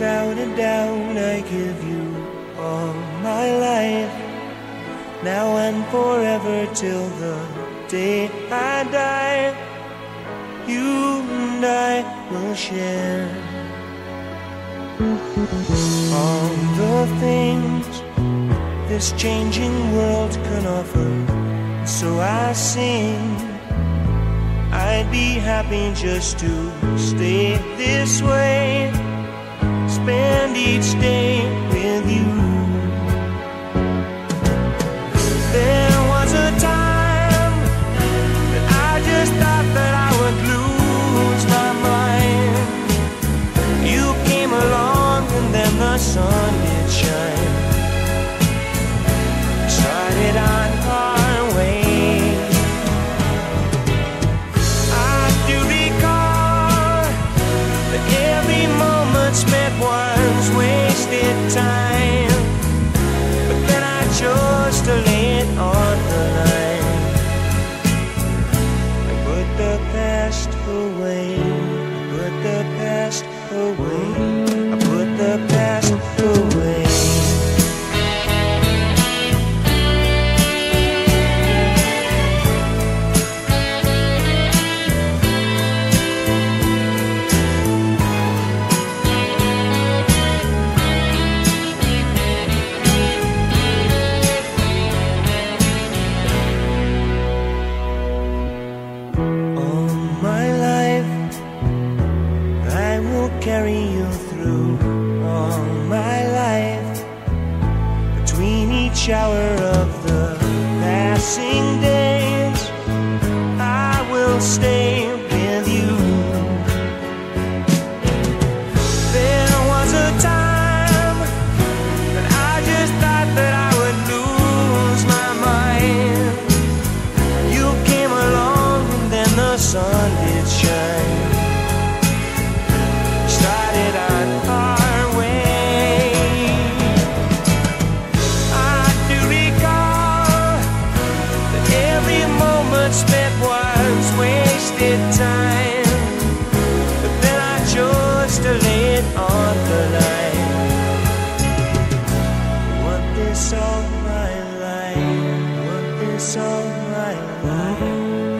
Without a doubt, I give you all my life. Now and forever till the day I die. You and I will share all the things this changing world can offer. So I sing. I'd be happy just to stay this way. Each day with you. There was a time that I just thought that I would lose my mind. You came along and then the sun did shine. Started on wasted time. But then I chose to it on the line. I put the past away. I put the past away. Carry you through all my life. Between each hour of the passing days, I will stay on the line. Want this all my life. Want this all my life.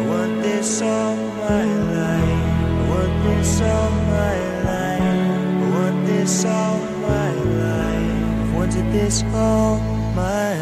Want this all my life. Want this all my life. Want this all my life. Wanted this all my